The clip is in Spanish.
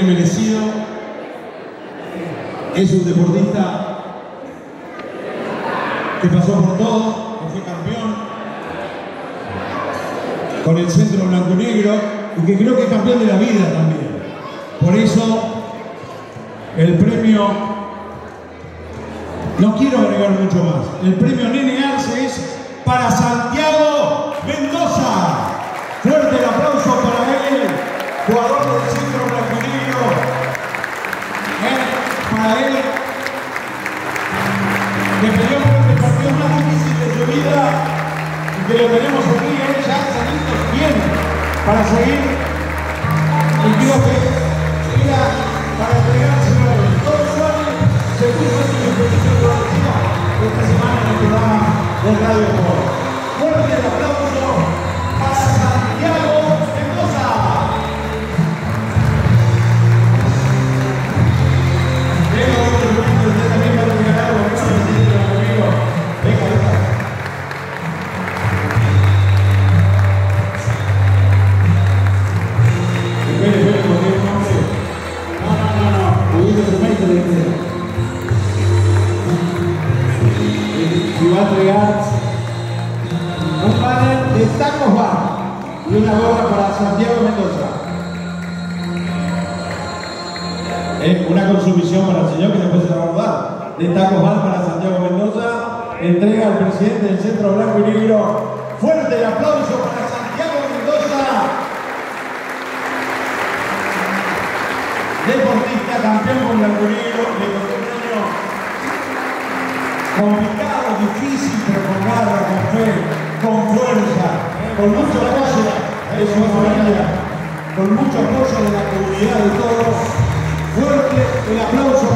merecido. Es un deportista que pasó por todo, que fue campeón con el centro blanco negro y que creo que es campeón de la vida también. Por eso el premio, no quiero agregar mucho más, el premio Nene Arce es para Santiago que peleó por el partido más difícil de su vida y que lo tenemos aquí, él ya saliendo bien para seguir. Y quiero que siga para entregárselo a él. Todo Suárez se puso en entregar un panel de tacos bar y una gorra para Santiago Mendoza. Una consumición para el señor que después se va a rodar. De tacos bar para Santiago Mendoza. Entrega al presidente del Centro Blanco y Negro. Fuerte el aplauso para Santiago Mendoza. Deportista, campeón con Blanco y Negro. Año complicado, difícil, pero con garra, con fe, con fuerza, con mucho apoyo de su familia, con mucho apoyo de la comunidad de todos. Fuerte el aplauso.